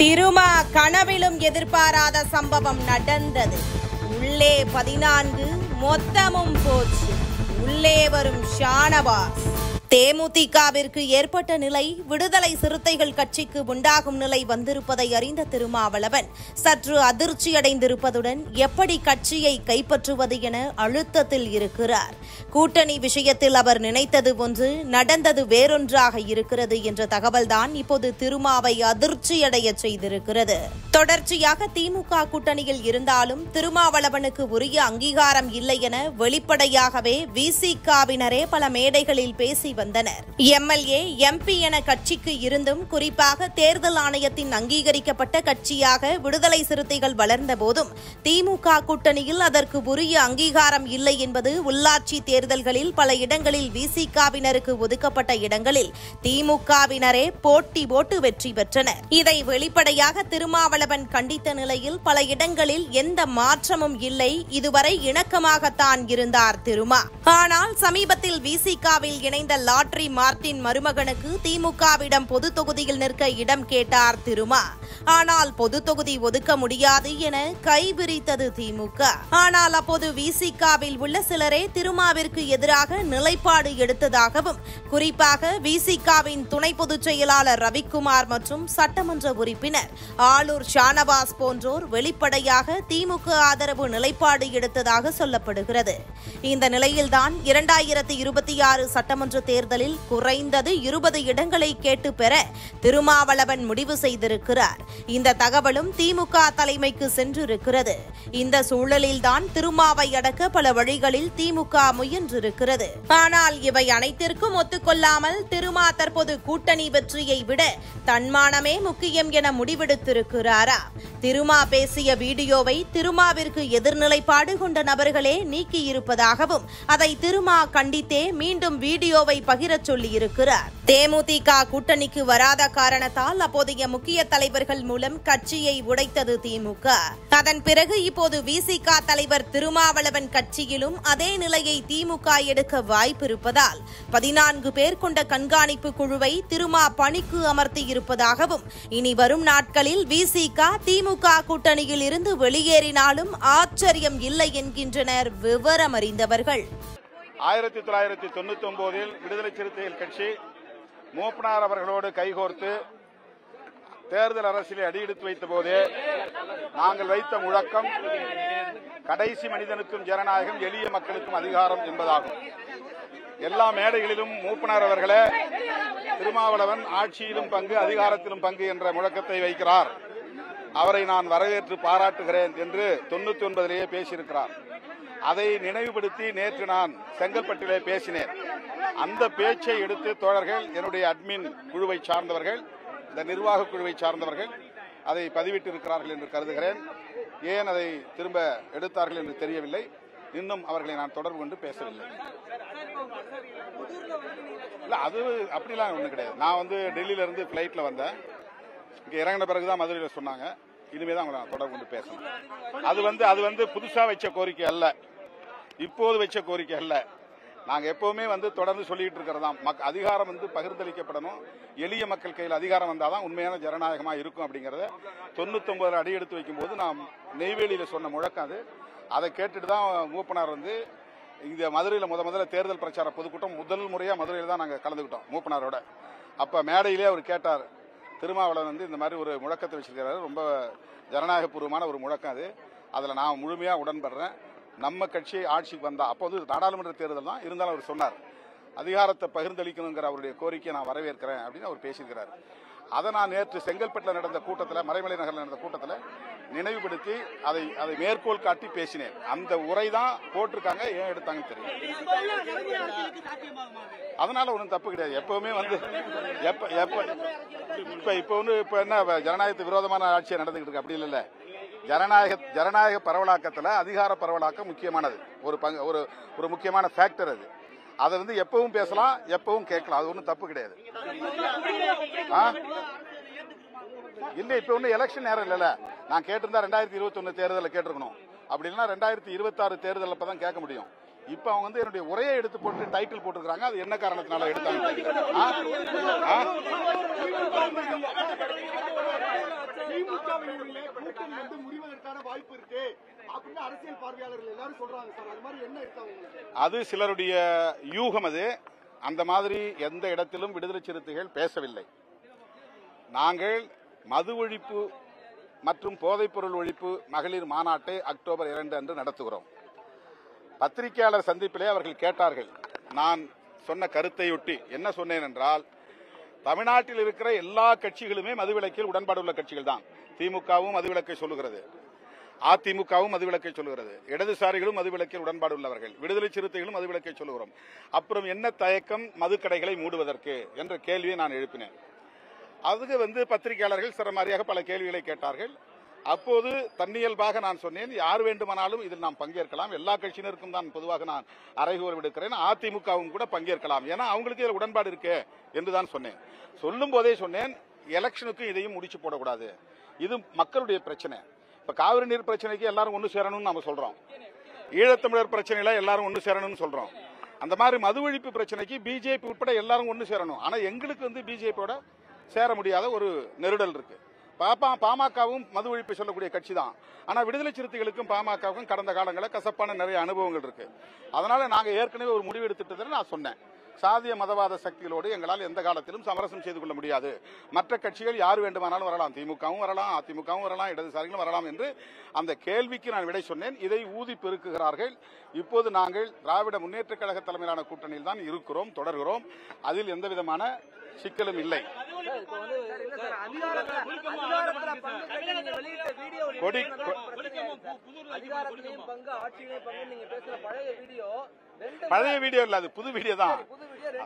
திருமா கனவிலும் எதிர்பாராத சம்பவம் நடந்தது. உள்ளே பதினான்கு மொத்தமும் போச்சு. உள்ளே வரும் ஷானவாஸ். தேமுதிகவிற்கு ஏற்பட்ட நிலை விடுதலை சிறுத்தைகள் கட்சிக்கு உண்டாகும் நிலை வந்திருப்பதை அறிந்த திருமாவளவன் சற்று அதிர்ச்சியடைந்திருப்பதுடன் எப்படி கட்சியை கைப்பற்றுவது என அழுத்தத்தில் இருக்கிறார். கூட்டணி விஷயத்தில் அவர் நினைத்தது ஒன்று நடந்தது வேறொன்றாக இருக்கிறது என்ற தகவல்தான் இப்போது திருமாவை அதிர்ச்சியடைய செய்திருக்கிறது. தொடர்ச்சியாக திமுக கூட்டணியில் இருந்தாலும் திருமாவளவனுக்கு உரிய அங்கீகாரம் இல்லை என வெளிப்படையாகவே விசிகாவினரே பல மேடைகளில் பேசி வந்தனர். எம்எல்ஏ எம்பி என கட்சிக்கு இருந்தும் குறிப்பாக தேர்தல் ஆணையத்தின் அங்கீகரிக்கப்பட்ட கட்சியாக விடுதலை சிறுத்தைகள் வளர்ந்த போதும் திமுக கூட்டணியில் அதற்கு உரிய அங்கீகாரம் இல்லை என்பது உள்ளாட்சி தேர்தல்களில் பல இடங்களில் விசிகாவினருக்கு ஒதுக்கப்பட்ட இடங்களில் திமுகவினரே போட்டி போட்டு வெற்றி பெற்றனர். இதை வெளிப்படையாக திருமாவளவன் கண்டித்த நிலையில் பல இடங்களில் எந்த மாற்றமும் இல்லை. இதுவரை இணக்கமாகத்தான் இருந்தார் திருமா. ஆனால் சமீபத்தில் விசிகாவில் இணைந்த லாட்ரி மார்டின் மருமகனுக்கு திமுகவிடம் பொது தொகுதியில் நிற்க இடம் கேட்டார் திருமா. ஆனால் பொது தொகுதி ஒதுக்க முடியாது என கைவிரித்தது திமுக. ஆனால் அப்போது விசிகாவில் உள்ள சிலரே திருமாவிற்கு எதிராக நிலைப்பாடு எடுத்ததாகவும் குறிப்பாக விசிகாவின் துணை பொதுச் செயலாளர் ரவிக்குமார் மற்றும் சட்டமன்ற உறுப்பினர் ஆளூர் ஷானவாஸ் போன்றோர் வெளிப்படையாக திமுக ஆதரவு நிலைப்பாடு எடுத்ததாக சொல்லப்படுகிறது. இந்த நிலையில்தான் இரண்டாயிரத்தி இருபத்தி ஆறு சட்டமன்ற தேர்தலில் குறைந்தது இருபது இடங்களை கேட்டு பெற திருமாவளவன் முடிவு செய்திருக்கிறார். இந்த தகவலும் திமுக தலைமைக்கு சென்றிருக்கிறது. இந்த சூழலில்தான் திருமாவை அடக்க பல வழிகளில் திமுக முயன்றிருக்கிறது. ஆனால் இவை அனைத்திற்கும் ஒத்துக்கொள்ளாமல் திருமா தற்போது கூட்டணி வெற்றியை விட தன்மானமே முக்கியம் என முடிவெடுத்திருக்கிறாரா? திருமா பேசிய வீடியோவை திருமாவிற்கு எதிர்நிலைப்பாடு கொண்ட நபர்களே நீக்கியிருப்பதாகவும் அதை திருமா கண்டித்தே மீண்டும் வீடியோவை பகிரச் சொல்லியிருக்கிறார். தேமுதிக கூட்டணிக்கு வராத காரணத்தால் அப்போதைய முக்கிய தலைவர்கள் மூலம் கட்சியை உடைத்தது திமுக. அதன் பிறகு இப்போது விசிக தலைவர் திருமாவளவன் கட்சியிலும் அதே நிலையை திமுக எடுக்க வாய்ப்பிருப்பதால் பதினான்கு பேர் கொண்ட கண்காணிப்பு குழுவை திருமா பணிக்கு அமர்த்தியிருப்பதாகவும் இனி வரும் நாட்களில் விசிக திமுக கூட்டணியில் இருந்து வெளியேறினாலும் ஆச்சரியம் இல்லை என்கின்றனர் விவரம் அறிந்தவர்கள் ஆயிரத்தி தொள்ளாயிரத்தி தொண்ணூத்தி ஒன்பதில் விடுதலை சிறுத்தைகள் கட்சி மூப்பனார் அவர்களோடு கைகோர்த்து தேர்தல் அரசியலை அடியெடுத்து வைத்த போது நாங்கள் வைத்த முழக்கம் கடைசி மனிதனுக்கும் ஜனநாயகம் எளிய மக்களுக்கும் அதிகாரம் என்பதாகும். எல்லா மேடைகளிலும் மூப்பனார் அவர்களே திருமாவளவன் ஆட்சியிலும் பங்கு அதிகாரத்திலும் பங்கு என்ற முழக்கத்தை வைக்கிறார். அவரை நான் வரவேற்று பாராட்டுகிறேன் என்று தொண்ணூத்தி ஒன்பதிலேயே பேசியிருக்கிறார். அதை நினைவுபடுத்தி நேற்று நான் செங்கல்பட்டிலே பேசினேன். அந்த பேச்சை எடுத்து தோழர்கள் என்னுடைய அட்மின் குழுவை சார்ந்தவர்கள் இந்த நிர்வாக குழுவை சார்ந்தவர்கள் அதை பதிவிட்டிருக்கிறார்கள் என்று கருதுகிறேன். ஏன் அதை திரும்ப எடுத்தார்கள் என்று தெரியவில்லை. இன்னும் அவர்களை நான் தொடர்பு கொண்டு பேசவில்லை. இல்லை அது அப்படிலாம் ஒன்றும் கிடையாது. நான் வந்து டெல்லியிலேருந்து ஃப்ளைட்டில் வந்தேன். இங்கே இறங்கின பிறகு தான் மதுரையில் சொன்னாங்க. இனிமே தான் உங்களை நான் தொடர்பு கொண்டு பேசணும். அது வந்து அது வந்து புதுசாக வச்ச கோரிக்கை அல்ல. இப்போது வச்ச கோரிக்கை அல்ல. நாங்கள் எப்பவுமே வந்து தொடர்ந்து சொல்லிட்டு இருக்கிறதா மக் அதிகாரம் வந்து பகிர்ந்தளிக்கப்படணும். எளிய மக்கள் கையில் அதிகாரம் வந்தாதான் உண்மையான ஜனநாயகமாக இருக்கும் அப்படிங்கிறத தொண்ணூத்தி அடி எடுத்து வைக்கும்போது நாம் நெய்வேலியில் சொன்ன முழக்கம் அது. அதை கேட்டுட்டு தான் மூப்பனார் வந்து இந்த மதுரையில் முத முதல்ல தேர்தல் பிரச்சார பொதுக்கூட்டம் முதல் முறையாக மதுரையில் தான் நாங்கள் கலந்துக்கிட்டோம் மூப்பனாரோட. அப்போ மேடையிலே அவர் கேட்டார் திருமாவளவன் வந்து இந்த மாதிரி ஒரு முழக்கத்தை வச்சிருக்கிறாரு. ரொம்ப ஜனநாயகபூர்வமான ஒரு முழக்கம் அது. அதில் நான் முழுமையாக உடன்படுறேன். நம்ம கட்சி ஆட்சிக்கு வந்தால் அப்போ வந்து நாடாளுமன்ற தேர்தல் தான் இருந்தாலும் அவர் சொன்னார். அதிகாரத்தை பகிர்ந்தளிக்கணுங்கிற அவருடைய கோரிக்கையை நான் வரவேற்கிறேன் அப்படின்னு அவர் பேசியிருக்கிறார். அதை நான் நேற்று செங்கல்பட்டில் நடந்த கூட்டத்தில் மறைமலை நகரில் நடந்த கூட்டத்தில் நினைவுபடுத்தி அதை அதை மேற்கோள் காட்டி பேசினேன். அந்த உரை தான் போட்டிருக்காங்க ஏன் எடுத்தாங்கன்னு தெரியும் அதனால ஒன்றும் தப்பு கிடையாது. எப்பவுமே வந்து எப்ப எப்ப இப்ப இப்ப வந்து இப்ப என்ன ஜனநாயகத்து விரோதமான ஆட்சியை நடந்துகிட்டு இருக்கு. அப்படி இல்லை ஜனநாயக ஜனநாயக பரவலாக்கத்தில் அதிகார பரவலாக்கம் முக்கியமானது. ஒரு பங்கு ஒரு ஒரு முக்கியமான ஃபேக்டர் அது. அதை வந்து எப்பவும் பேசலாம் எப்பவும் கேட்கலாம். அது ஒன்றும் தப்பு கிடையாது. ஆ? இப்போ ஒன்றும் எலெக்ஷன் நேரம் இல்லைல்ல. நான் கேட்டிருந்தா ரெண்டாயிரத்தி இருபத்தொன்னு தேர்தலில் கேட்டிருக்கணும். அப்படி இல்லைன்னா ரெண்டாயிரத்தி இருபத்தாறு தேர்தல் தான் கேட்க முடியும். இப்ப அவங்க வந்து என்னுடைய உரையை எடுத்து போட்டு டைட்டில் போட்டுருக்காங்க அது என்ன காரணத்தினால எடுத்தாங்க? தெரியல. ஆ? திமுகவினுடைய கூட்டணி வந்து முறிவதற்கான வாய்ப்பு இருக்கு. அப்படின்னு அரசியல் பார்வையாளர்கள் எல்லாரும் சொல்றாங்க சார். அது மாதிரி என்ன அது சிலருடைய யூகம் அது. அந்த மாதிரி எந்த இடத்திலும் விடுதலை சிறுத்தைகள் பேசவில்லை. நாங்கள் மது ஒழிப்பு மற்றும் போதைப்பொருள் ஒழிப்பு மகளிர் மாநாட்டை அக்டோபர் இரண்டு அன்று நடத்துகிறோம். பத்திரிகையாளர் சந்திப்பிலே அவர்கள் கேட்டார்கள் நான் சொன்ன கருத்தையொட்டி என்ன சொன்னேன் என்றால் தமிழ்நாட்டில் இருக்கிற எல்லா கட்சிகளுமே மதுவிலக்கில் உடன்பாடு உள்ள கட்சிகள் தான். திமுகவும் மதுவிலக்கை சொல்லுகிறது. அதிமுகவும் மதுவிலக்கை சொல்லுகிறது. இடதுசாரிகளும் மதுவிலக்கில் உடன்பாடு உள்ளவர்கள் விடுதலை சிறுத்தைகளும் மதுவிலக்கை சொல்லுகிறோம். அப்புறம் என்ன தயக்கம் மதுக்கடைகளை மூடுவதற்கு என்ற கேள்வியை நான் எழுப்பினேன். அதுக்கு வந்து பத்திரிகையாளர்கள் சிறமாரியாக பல கேள்விகளை கேட்டார்கள். அப்போது தன்னியல்பாக நான் சொன்னேன் யார் வேண்டுமானாலும் இதில் நாம் பங்கேற்கலாம். எல்லா கட்சியினருக்கும் தான் பொதுவாக நான் அறைகூற விடுக்கிறேன். அதிமுகவும் கூட பங்கேற்கலாம். ஏன்னா அவங்களுக்கு இதில் உடன்பாடு இருக்கு. என்று தான் சொன்னேன். சொல்லும் போதே சொன்னேன் எலெக்ஷனுக்கும் இதையும் முடிச்சு போடக்கூடாது. இது மக்களுடைய பிரச்சனை. இப்போ காவிரி நீர் பிரச்சனைக்கு எல்லாரும் ஒன்று சேரணும்னு நம்ம சொல்கிறோம் ஈழத்தமிழர் பிரச்சனையில் எல்லாரும் ஒன்று சேரணும்னு சொல்கிறோம் அந்த மாதிரி மது ஒழிப்பு பிரச்சனைக்கு பிஜேபி உட்பட எல்லாரும் ஒன்று சேரணும். ஆனால் எங்களுக்கு வந்து பிஜேபியோட சேர முடியாத ஒரு நெருடல் இருக்கு. பாப்பா பாமகவும் மது ஒழிப்பு சொல்லக்கூடிய கட்சி தான். ஆனால் விடுதலை சிறுத்தைகளுக்கும் பாமகவுக்கும் கடந்த காலங்களில் கசப்பான நிறைய அனுபவங்கள் இருக்கு. அதனால நாங்கள் ஏற்கனவே ஒரு முடிவு எடுத்துட்டு நான் சொன்னேன். சாதிய மதவாத சக்திகளோடு எங்களால் எந்த காலத்திலும் சமரசம் செய்து கொள்ள முடியாது. மற்ற கட்சிகள் யார் வேண்டுமானாலும் வரலாம். திமுகவும் வரலாம் அதிமுகவும் வரலாம் இடதுசாரிகளும் வரலாம் என்று அந்த கேள்விக்கு நான் விடை சொன்னேன். இதை ஊதி பெருக்குகிறார்கள். இப்போது நாங்கள் திராவிட முன்னேற்ற கழக தலைமையிலான கூட்டணியில் தான் இருக்கிறோம் தொடர்கிறோம். அதில் எந்த விதமான சிக்கலும் இல்லை. கொடி பழைய வீடியோ இல்ல அது புது வீடியோ தான்.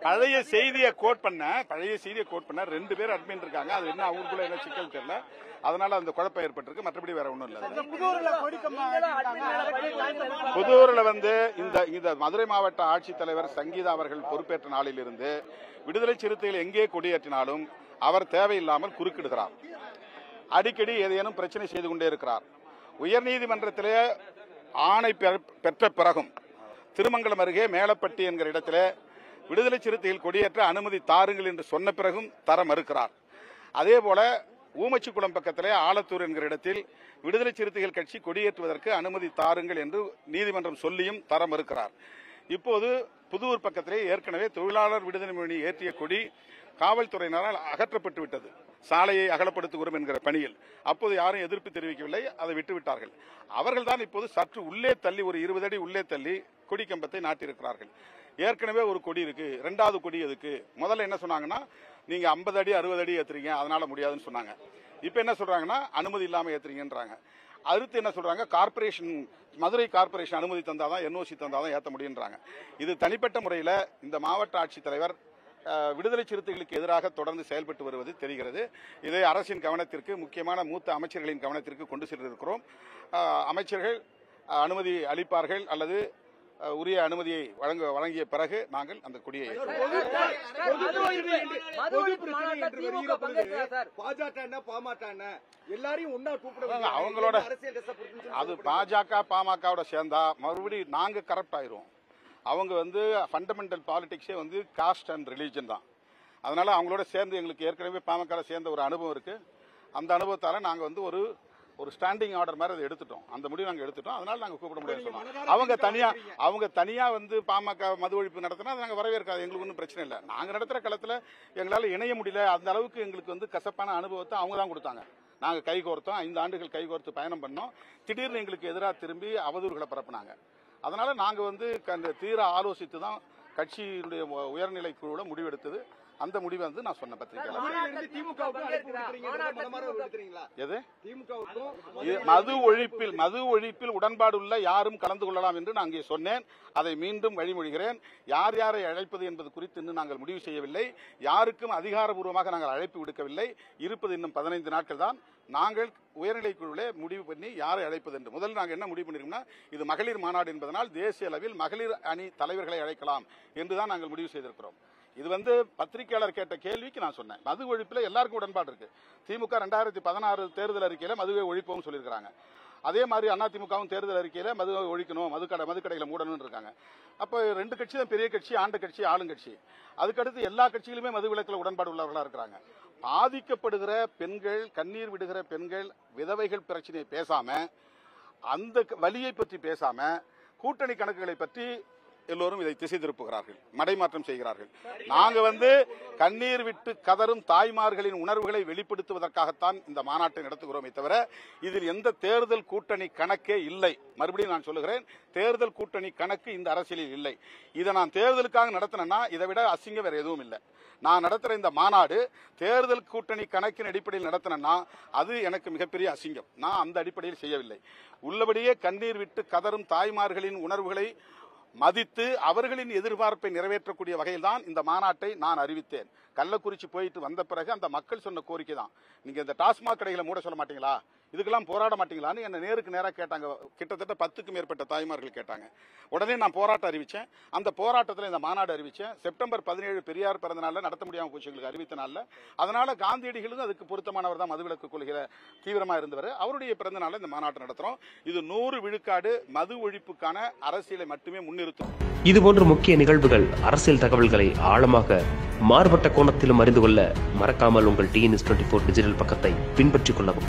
பழைய செய்தியை கோட் பண்ண பழைய செய்தியை கோட் பண்ண ரெண்டு பேர் அட்மின் இருக்காங்க. அது என்ன அவங்களுக்குள்ள என்ன சிக்கல் தெரியல. அதனால அந்த குழப்பம் ஏற்பட்டிருக்கு. மற்றபடி வேற ஒண்ணும் இல்ல. புதூர்ல வந்து இந்த இந்த மதுரை மாவட்ட ஆட்சித்தலைவர் சங்கீதா அவர்கள் பொறுப்பேற்ற நாளிலிருந்து விடுதலை சிறுத்தைகள் எங்கே கொடியேற்றினாலும் அவர் தேவையில்லாமல் குறுக்கிடுகிறார். அடிக்கடி ஏதேனும் பிரச்சனை செய்து கொண்டே இருக்கிறார். உயர்நீதிமன்றத்திலே ஆணை பெற- பெற்ற பிறகும் திருமங்கலம் அருகே மேலப்பட்டி என்கிற இடத்துல விடுதலை சிறுத்தைகள் கொடியேற்ற அனுமதி தாருங்கள் என்று சொன்ன பிறகும் தர மறுக்கிறார். அதே போல ஊமச்சிக்குளம் பக்கத்திலே ஆலத்தூர் என்கிற இடத்தில் விடுதலை சிறுத்தைகள் கட்சி கொடியேற்றுவதற்கு அனுமதி தாருங்கள் என்று நீதிமன்றம் சொல்லியும் தர மறுக்கிறார். இப்போது புதூர் பக்கத்திலே ஏற்கனவே தொழிலாளர் விடுதலை மொழி ஏற்றிய கொடி காவல்துறையினரால் அகற்றப்பட்டு விட்டது. சாலையை அகலப்படுத்துகிறோம் என்கிற பணியில். அப்போது யாரும் எதிர்ப்பு தெரிவிக்கவில்லை அதை விட்டுவிட்டார்கள். அவர்கள் தான் இப்போது சற்று உள்ளே தள்ளி ஒரு இருபது அடி உள்ளே தள்ளி கொடி கம்பத்தை நாட்டியிருக்கிறார்கள். ஏற்கனவே ஒரு கொடி இருக்கு ரெண்டாவது கொடி எதுக்கு? முதல்ல என்ன சொன்னாங்கன்னா நீங்க 50 அடி அறுபது அடி ஏத்துறீங்க அதனால முடியாதுன்னு சொன்னாங்க. இப்ப என்ன சொல்றாங்கன்னா அனுமதி இல்லாம ஏத்துறீங்கன்றாங்க. அடுத்து என்ன சொல்றாங்க கார்ப்பரேஷன் மதுரை கார்ப்பரேஷன் அனுமதி தந்தாதான் என்ஓசி தந்தாதான் ஏத்த முடியுன்றாங்க. இது தனிப்பட்ட முறையில இந்த மாவட்ட ஆட்சித்தலைவர் விடுதலை சிறுத்தைகளுக்கு எதிராக தொடர்ந்து செயல்பட்டு வருவது தெரிகிறது. இதை அரசின் கவனத்திற்கு முக்கியமான மூத்த அமைச்சர்களின் கவனத்திற்கு கொண்டு சென்றிருக்கிறோம் அமைச்சர்கள் அனுமதி அளிப்பார்கள் அல்லது உரிய அனுமதியை வழங்க வழங்கிய பிறகு நாங்கள் அந்த கொடியை. அவங்களோட- அது. பாஜக பாமகவோட சேர்ந்தா மறுபடியும் நாங்க கரப்ட் ஆயிருவோம் அவங்க வந்து ஃபண்டமெண்டல் பாலிடிக்ஸே வந்து காஸ்ட் அண்ட் ரிலீஜன் தான். அதனால அவங்களோட சேர்ந்து எங்களுக்கு ஏற்கனவே பாமக சேர்ந்த ஒரு அனுபவம் இருக்கு. அந்த அனுபவத்தால நாங்க வந்து ஒரு ஒரு ஸ்டாண்டிங் ஆர்டர் மாதிரி அதை எடுத்துட்டோம். அந்த முடிவு நாங்க எடுத்துட்டோம். அதனால நாங்க கூப்பிட முடியாது அவங்க தனியா அவங்க தனியா வந்து பாமக மது ஒழிப்பு நடத்தினா அதை நாங்க வரவேற்காது. எங்களுக்கு ஒன்றும் பிரச்சனை இல்லை. நாங்க நடத்துற களத்துல எங்களால இணைய முடியல. அந்த அளவுக்கு எங்களுக்கு வந்து கசப்பான அனுபவத்தை அவங்க தான் கொடுத்தாங்க. நாங்க கை கோர்த்தோம். ஐந்து ஆண்டுகள் கை கோர்த்து பயணம் பண்ணோம். திடீர்னு எங்களுக்கு எதிராக திரும்பி அவதூறுகளை பரப்புனாங்க. அதனால நாங்க வந்து தீர ஆலோசித்து தான் கட்சியினுடைய உயர்நிலை குழுல முடிவெடுத்தது. அந்த முடிவை வந்து நான் சொன்ன இது மது ஒழிப்பில் மது ஒழிப்பில் உடன்பாடு உள்ள யாரும் கலந்து கொள்ளலாம் என்று நான் அங்கே சொன்னேன். அதை மீண்டும் வழிமொழிகிறேன். யார் யாரை அழைப்பது என்பது குறித்து இன்னும் நாங்கள் முடிவு செய்யவில்லை. யாருக்கும் அதிகாரபூர்வமாக நாங்கள் அழைப்பு விடுக்கவில்லை. இருப்பது இன்னும் பதினைந்து நாட்கள் தான். நாங்கள் உயர்நிலை குழுவிலே முடிவு பண்ணி யாரை அழைப்பது என்று. முதல் நாங்கள் என்ன முடிவு பண்ணிருக்கோம்னா இது மகளிர் மாநாடு என்பதனால் தேசிய அளவில் மகளிர் அணி தலைவர்களை அழைக்கலாம் என்றுதான் நாங்கள் முடிவு செய்திருக்கிறோம். இது வந்து பத்திரிகையாளர் கேட்ட கேள்விக்கு நான் சொன்னேன். மது ஒழிப்பில் எல்லாருக்கும் உடன்பாடு இருக்கு. திமுக ரெண்டாயிரத்தி பதினாறு தேர்தல் அறிக்கையில் மதுவை ஒழிப்போம் சொல்லியிருக்காங்க அதே மாதிரி அதிமுகவும் தேர்தல் அறிக்கையில் மதுவை ஒழிக்கணும் மதுக்கடை மதுக்கடைகளை மூடணும்னு இருக்காங்க. அப்போ ரெண்டு கட்சி தான் பெரிய கட்சி ஆண்டு கட்சி ஆளுங்கட்சி. அதுக்கடுத்து எல்லா கட்சியிலுமே மது விலக்கில் உடன்பாடு உள்ளவர்களாக இருக்கிறாங்க. பாதிக்கப்படுகிற பெண்கள் கண்ணீர் விடுகிற பெண்கள் விதவைகள் பிரச்சனையை பேசாம அந்த வழியை வலியை பற்றி பேசாம கூட்டணி கணக்குகளை பற்றி எல்லோரும் இதை திசை திருப்புகிறார்கள் மடைமாற்றம் செய்கிறார்கள். நாங்கள் வந்து கண்ணீர் விட்டு கதரும் தாய்மார்களின் உணர்வுகளை வெளிப்படுத்துவதற்காகத்தான் இந்த மாநாட்டை நடத்துகிறோமே தவிர இதில் எந்த தேர்தல் கூட்டணி கணக்கே இல்லை. மறுபடியும் நான் சொல்லுகிறேன் தேர்தல் கூட்டணி கணக்கு இந்த அரசியலில் இல்லை. இதை நான் தேர்தலுக்காக நடத்தினேன்னா இதை விட அசிங்கம் வேற எதுவும் இல்லை. நான் நடத்துகிற இந்த மாநாடு தேர்தல் கூட்டணி கணக்கின் அடிப்படையில் நடத்தினேன்னா அது எனக்கு மிகப்பெரிய அசிங்கம். நான் அந்த அடிப்படையில் செய்யவில்லை. உள்ளபடியே கண்ணீர் விட்டு கதறும் தாய்மார்களின் உணர்வுகளை மதித்து அவர்களின் எதிர்பார்ப்பை நிறைவேற்றக்கூடிய வகையில் தான் இந்த மாநாட்டை நான் அறிவித்தேன். கள்ளக்குறிச்சி போயிட்டு வந்த பிறகு அந்த மக்கள் சொன்ன கோரிக்கை தான் நீங்க இந்த டாஸ்மாக் கடைகளை மூட சொல்ல மாட்டீங்களா? இதுக்கெல்லாம் போராட மாட்டீங்களான்னு என்னை நேருக்கு நேராக கேட்டாங்க. கிட்டத்தட்ட பத்துக்கும் மேற்பட்ட தாய்மார்கள் கேட்டாங்க. உடனே நான் போராட்டம் அறிவித்தேன் அந்த போராட்டத்தில் இந்த மாநாடு அறிவித்தேன் செப்டம்பர் பதினேழு பெரியார் பிறந்த நாளில் நடத்த முடியாமல் போச்சு எங்களுக்கு அறிவித்த நாளில். அதனால் காந்தியடிகளும் அதுக்கு பொருத்தமானவர் தான் மதுவிலக்கு கொள்கையில் தீவிரமாக இருந்தவர். அவருடைய பிறந்த நாளில் இந்த மாநாட்டை நடத்துகிறோம் இது நூறு விழுக்காடு மது ஒழிப்புக்கான அரசியலை மட்டுமே முன்னிறுத்தும். இதுபோன்ற முக்கிய நிகழ்வுகள் அரசியல் தகவல்களை ஆழமாக மாறுபட்ட கோணத்திலும் அறிந்து கொள்ள மறக்காமல் உங்கள் டிஎன்எஸ் டுவெண்ட்டி ஃபோர் டிஜிட்டல் பக்கத்தை பின்பற்றிக் கொள்ளவும்.